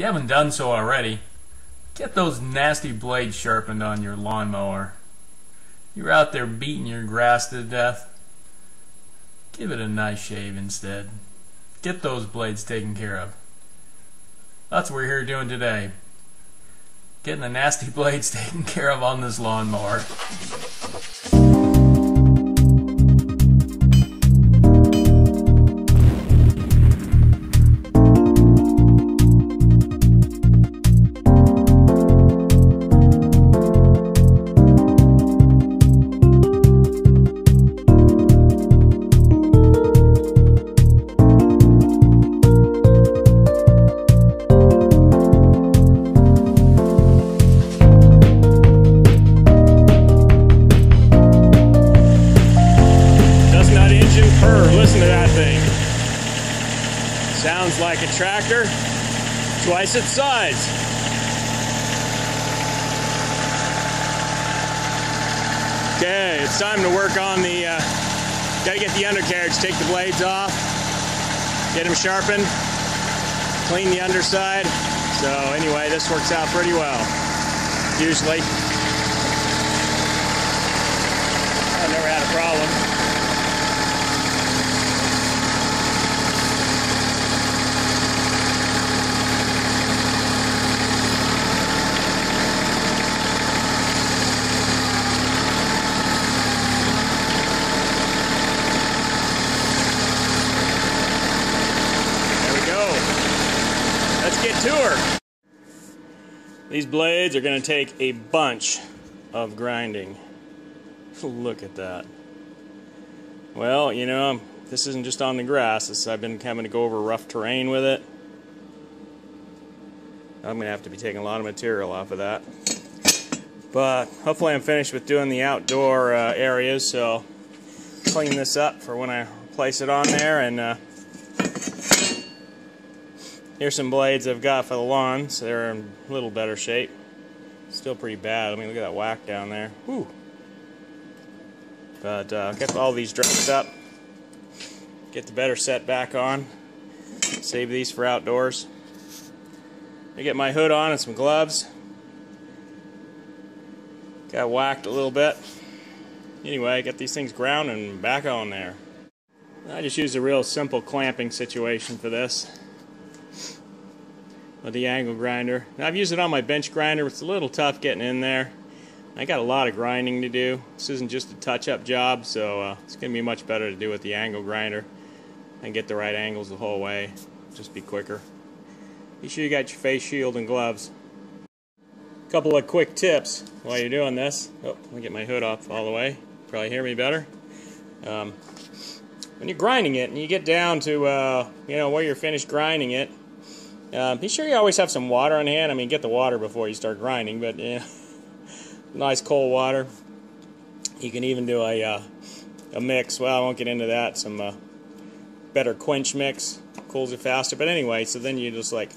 you haven't done so already, get those nasty blades sharpened on your lawnmower. You're out there beating your grass to death. Give it a nice shave instead. Get those blades taken care of. That's what we're here doing today. Getting the nasty blades taken care of on this lawnmower. Twice its size. Okay, it's time to work on the. Uh, gotta get the undercarriage, take the blades off, get them sharpened, clean the underside. So anyway, this works out pretty well. Usually, I've never had a problem. There we go. Let's get to her. These blades are going to take a bunch of grinding. Look at that. Well, you know, this isn't just on the grass. This, I've been having to go over rough terrain with it. I'm going to have to be taking a lot of material off of that. But hopefully I'm finished with doing the outdoor uh, areas, so clean this up for when I place it on there and uh, Here's some blades I've got for the lawns. They're in a little better shape. Still pretty bad. I mean, look at that whack down there. Whew. But uh, all these dressed up. Get the better set back on. Save these for outdoors. I get my hood on and some gloves. Got whacked a little bit. Anyway, I get these things ground and back on there. I just used a real simple clamping situation for this with the angle grinder. Now, I've used it on my bench grinder. It's a little tough getting in there. I got a lot of grinding to do. This isn't just a touch-up job, so uh, it's going to be much better to do with the angle grinder and get the right angles the whole way. Just be quicker. Be sure you got your face shield and gloves. A Couple of quick tips while you're doing this. Oh, let me get my hood off all the way. Probably hear me better. Um, when you're grinding it and you get down to uh, you know where you're finished grinding it, uh, be sure you always have some water on hand. I mean, get the water before you start grinding, but yeah, nice cold water. You can even do a uh, a mix. Well, I won't get into that. Some uh, better quench mix cools it faster. But anyway, so then you just like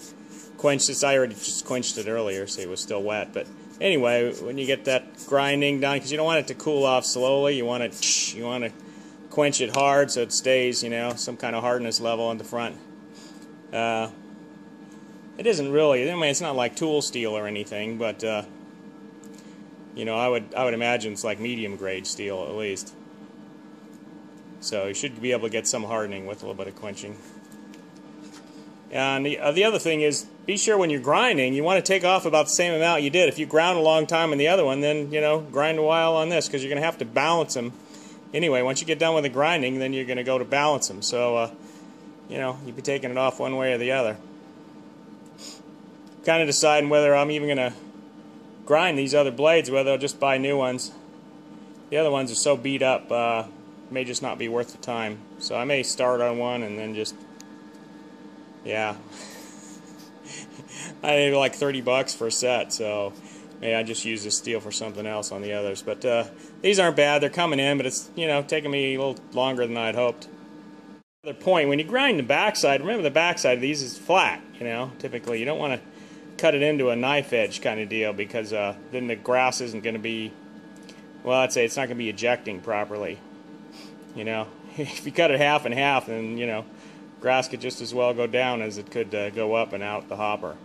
quench this. I already just quenched it earlier, so it was still wet. But anyway, when you get that grinding done, because you don't want it to cool off slowly, you want it you want to quench it hard so it stays, you know, some kind of hardness level on the front. Uh, it isn't really. I mean, it's not like tool steel or anything, but uh, you know, I would I would imagine it's like medium grade steel at least. So you should be able to get some hardening with a little bit of quenching. And the, uh, the other thing is, be sure when you're grinding, you want to take off about the same amount you did. If you ground a long time on the other one, then you know grind a while on this because you're going to have to balance them. Anyway, once you get done with the grinding, then you're going to go to balance them. So, uh, you know, you'd be taking it off one way or the other kind of deciding whether I'm even going to grind these other blades, whether I'll just buy new ones. The other ones are so beat up, uh, may just not be worth the time. So I may start on one and then just, yeah. I need like 30 bucks for a set, so maybe I just use this steel for something else on the others. But uh, these aren't bad. They're coming in, but it's, you know, taking me a little longer than I'd hoped. Another point, when you grind the backside, remember the backside of these is flat, you know, typically. You don't want to cut it into a knife edge kind of deal because uh, then the grass isn't going to be, well, I'd say it's not going to be ejecting properly. You know, if you cut it half and half, then, you know, grass could just as well go down as it could uh, go up and out the hopper.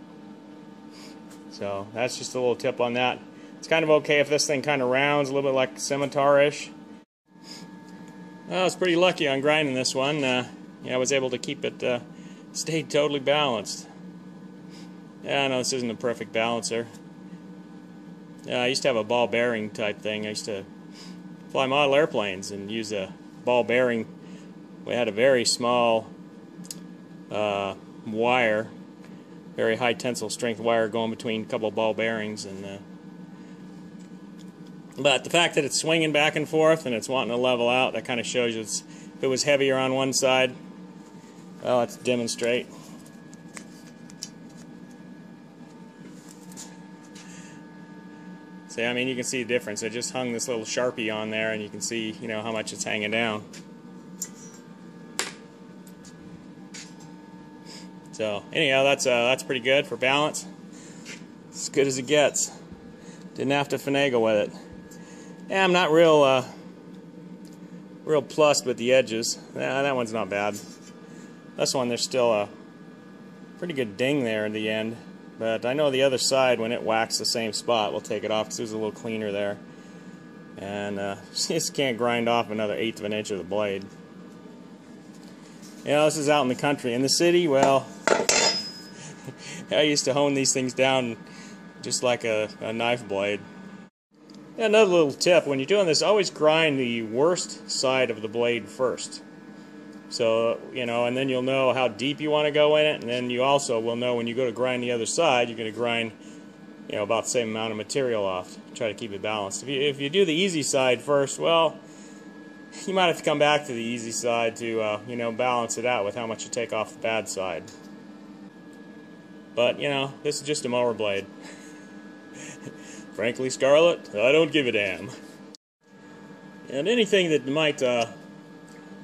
So that's just a little tip on that. It's kind of okay if this thing kind of rounds a little bit like scimitar-ish. I was pretty lucky on grinding this one. Uh, yeah, I was able to keep it uh, stay totally balanced. Yeah, I know this isn't a perfect balancer. Yeah, I used to have a ball bearing type thing. I used to fly model airplanes and use a ball bearing. We had a very small uh, wire, very high tensile strength wire going between a couple ball bearings, and uh, but the fact that it's swinging back and forth and it's wanting to level out, that kind of shows you if it was heavier on one side. Well, let's demonstrate. See, I mean, you can see the difference. I just hung this little Sharpie on there, and you can see, you know, how much it's hanging down. So, anyhow, that's uh, that's pretty good for balance. As good as it gets. Didn't have to finagle with it. Yeah, I'm not real, uh, real plussed with the edges. Yeah, that one's not bad. This one, there's still a pretty good ding there in the end. But I know the other side, when it whacks the same spot, we'll take it off because it was a little cleaner there. And uh, just can't grind off another eighth of an inch of the blade. You know, this is out in the country. In the city, well, I used to hone these things down just like a, a knife blade. Another little tip, when you're doing this, always grind the worst side of the blade first. So, you know, and then you'll know how deep you want to go in it, and then you also will know when you go to grind the other side, you're going to grind, you know, about the same amount of material off. Try to keep it balanced. If you, if you do the easy side first, well, you might have to come back to the easy side to, uh, you know, balance it out with how much you take off the bad side. But, you know, this is just a mower blade. Frankly, Scarlett, I don't give a damn. And anything that might, uh,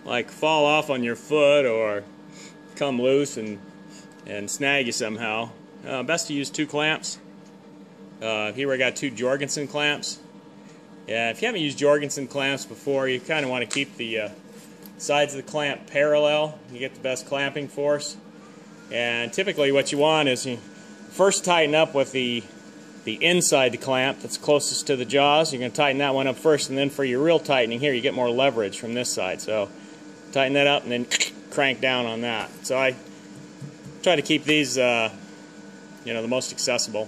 like, fall off on your foot or come loose and, and snag you somehow, uh, best to use two clamps. Uh, here I got two Jorgensen clamps. Yeah, if you haven't used Jorgensen clamps before, you kind of want to keep the uh, sides of the clamp parallel. You get the best clamping force. And typically what you want is you first tighten up with the the inside the clamp that's closest to the jaws. You're going to tighten that one up first, and then for your real tightening here, you get more leverage from this side. So tighten that up and then crank down on that. So I try to keep these, uh, you know, the most accessible.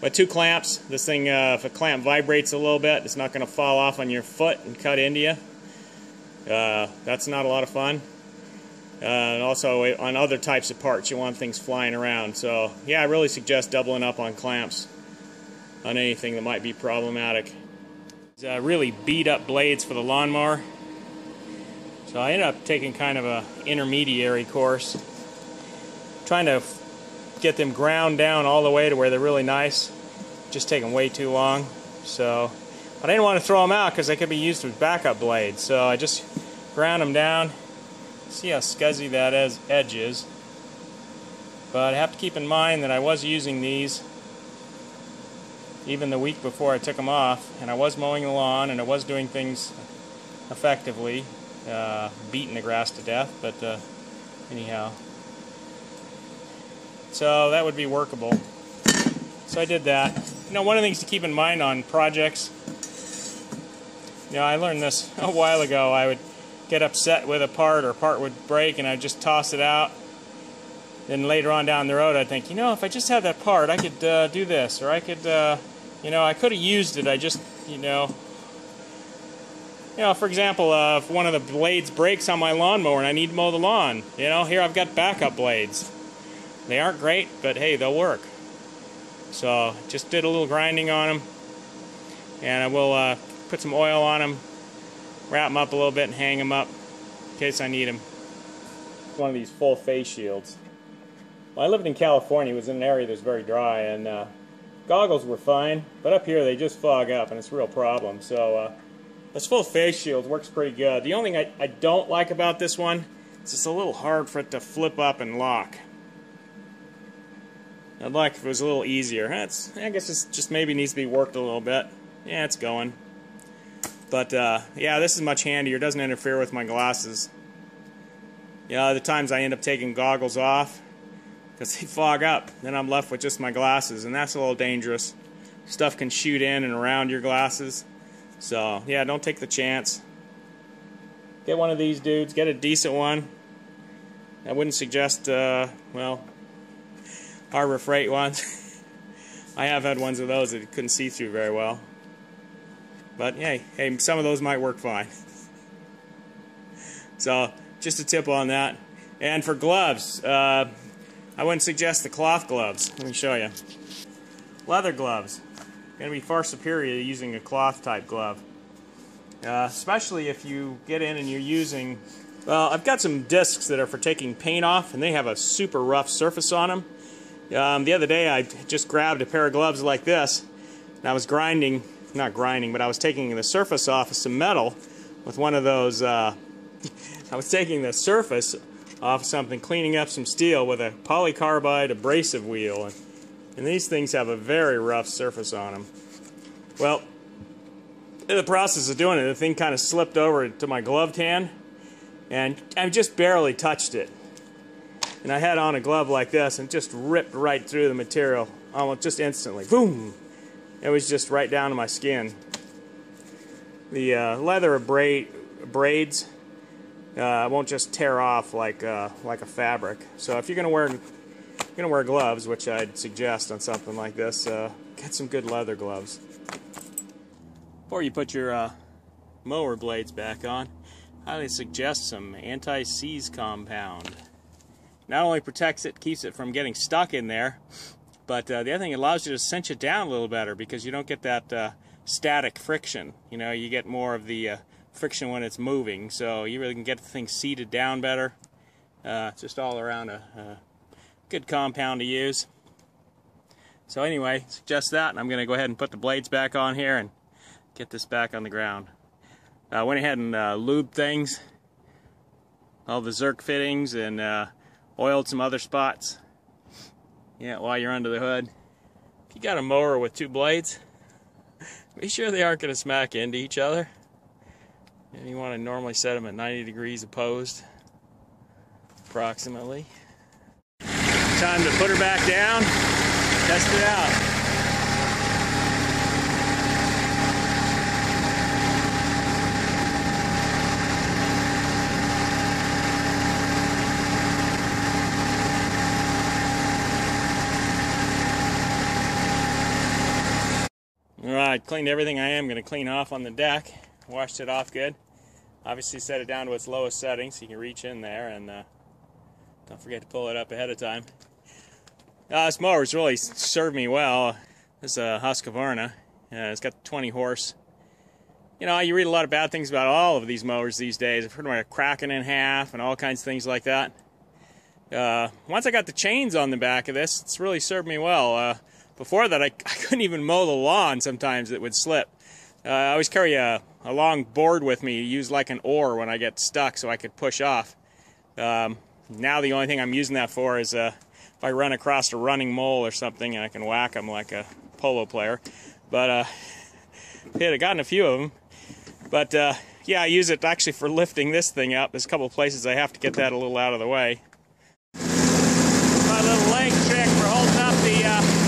But two clamps, this thing, uh, if a clamp vibrates a little bit, it's not going to fall off on your foot and cut into you. Uh, that's not a lot of fun. Uh, and also on other types of parts, you want things flying around. So yeah, I really suggest doubling up on clamps on anything that might be problematic. Uh, really beat up blades for the lawnmower. So I ended up taking kind of a intermediary course, trying to get them ground down all the way to where they're really nice. Just taking way too long. So, but I didn't want to throw them out because they could be used with backup blades. So I just ground them down See how scuzzy that edge is. But I have to keep in mind that I was using these even the week before I took them off, and I was mowing the lawn and I was doing things effectively, uh, beating the grass to death, but uh, anyhow. So that would be workable. So I did that. You know, one of the things to keep in mind on projects, you know, I learned this a while ago. I would get upset with a part or a part would break and I'd just toss it out. Then later on down the road I'd think, you know, if I just had that part, I could uh, do this, or I could, uh, you know, I could have used it. I just, you know, you know, for example, uh, if one of the blades breaks on my lawnmower and I need to mow the lawn, you know, here I've got backup blades. They aren't great, but hey, they'll work. So just did a little grinding on them, and I will uh, put some oil on them, wrap them up a little bit and hang them up in case I need them. One of these full face shields. When I lived in California, it was in an area that's very dry, and uh, goggles were fine, but up here they just fog up, and it's a real problem. So uh, this full face shield works pretty good. The only thing I, I don't like about this one is it's a little hard for it to flip up and lock. I'd like if it was a little easier. That's, I guess it just maybe needs to be worked a little bit. Yeah, it's going. But uh, yeah, this is much handier. It doesn't interfere with my glasses. Yeah, the times I end up taking goggles off, because they fog up. Then I'm left with just my glasses, and that's a little dangerous. Stuff can shoot in and around your glasses. So, yeah, don't take the chance. Get one of these dudes, get a decent one. I wouldn't suggest, uh, well, Harbor Freight ones. I have had ones of those that couldn't see through very well. But hey, hey, some of those might work fine. so, just a tip on that. And for gloves, uh, I wouldn't suggest the cloth gloves. Let me show you. Leather gloves. Going to be far superior to using a cloth type glove. Uh, especially if you get in and you're using, well, I've got some discs that are for taking paint off and they have a super rough surface on them. Um, the other day I just grabbed a pair of gloves like this and I was grinding, not grinding, but I was taking the surface off of some metal with one of those, uh, I was taking the surface off of something, cleaning up some steel with a polycarbide abrasive wheel. And, and these things have a very rough surface on them. Well, in the process of doing it, the thing kind of slipped over to my gloved hand, and I just barely touched it. And I had on a glove like this, and just ripped right through the material, almost just instantly. Boom! It was just right down to my skin. The uh, leather braid, braids uh, won't just tear off like uh, like a fabric. So if you're gonna wear you're gonna wear gloves, which I'd suggest on something like this, uh, get some good leather gloves. Before you put your uh, mower blades back on, I highly suggest some anti-seize compound. Not only protects it, keeps it from getting stuck in there, but uh, the other thing, it allows you to cinch it down a little better because you don't get that uh, static friction. You know, you get more of the friction when it's moving, so you really can get the thing seated down better. Uh, just all around a, good compound to use. So anyway, suggest that, and I'm going to go ahead and put the blades back on here and get this back on the ground. I uh, went ahead and uh, lubed things, all the Zerk fittings, and uh, oiled some other spots. Yeah, while you're under the hood. If you got a mower with two blades, be sure they aren't going to smack into each other. And you want to normally set them at 90 degrees opposed, approximately. Time to put her back down, test it out. Alright, cleaned everything I am going to clean off on the deck. Washed it off good. Obviously set it down to its lowest setting so you can reach in there and uh, don't forget to pull it up ahead of time. Uh, this mower's really served me well. This is a Husqvarna. Uh, it's got 20 horse. You know, you read a lot of bad things about all of these mowers these days. I've heard about cracking in half and all kinds of things like that. Uh, once I got the chains on the back of this, it's really served me well. Uh, before that, I, I, couldn't even mow the lawn sometimes, it would slip. Uh, I always carry a, a, long board with me, to use like an oar when I get stuck so I could push off. Um, now the only thing I'm using that for is uh, if I run across a running mole or something and I can whack them like a polo player. But uh, I've gotten a few of them. But uh, yeah, I use it actually for lifting this thing up. There's a couple places I have to get that a little out of the way. My little leg trick for holding up the uh,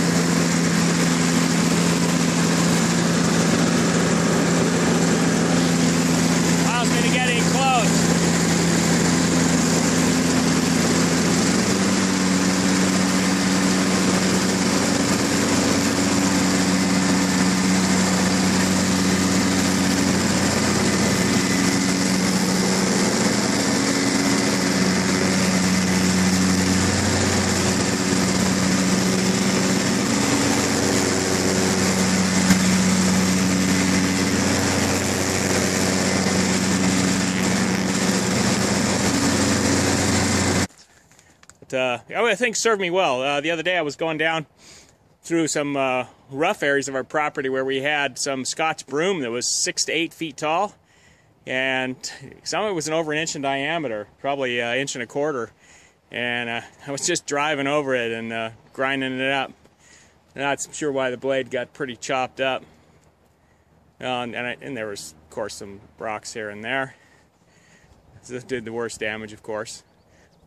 But uh, I think served me well. Uh, the other day I was going down through some uh, rough areas of our property where we had some Scotch broom that was six to eight feet tall, and some of it was an over an inch in diameter, probably an inch and a quarter. And uh, I was just driving over it and uh, grinding it up. Not sure why the blade got pretty chopped up. Uh, and, I, and there was, of course, some rocks here and there. This did the worst damage, of course.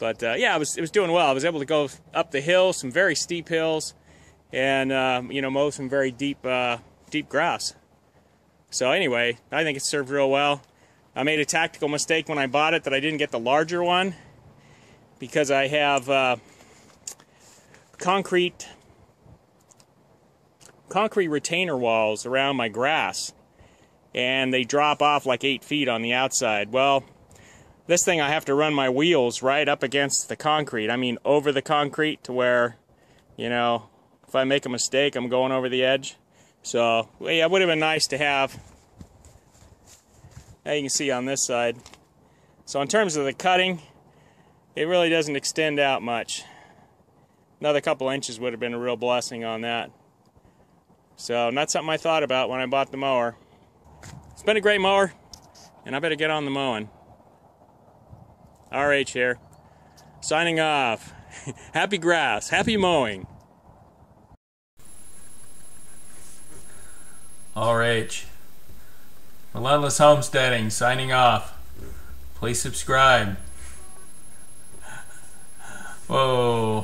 But uh, yeah, it was it was doing well. I was able to go up the hill, some very steep hills, and uh, you know mow some very deep uh, deep grass. So anyway, I think it served real well. I made a tactical mistake when I bought it that I didn't get the larger one because I have uh, concrete concrete retainer walls around my grass and they drop off like eight feet on the outside. Well, this thing I have to run my wheels right up against the concrete. I mean over the concrete to where, you know, if I make a mistake, I'm going over the edge. So, well, yeah, it would have been nice to have, Now you can see on this side. So in terms of the cutting, it really doesn't extend out much. Another couple inches would have been a real blessing on that. So not something I thought about when I bought the mower. It's been a great mower, and I better get on the mowing. RH here, signing off. happy grass, happy mowing. RH. Relentless Homesteading signing off. Please subscribe. Whoa.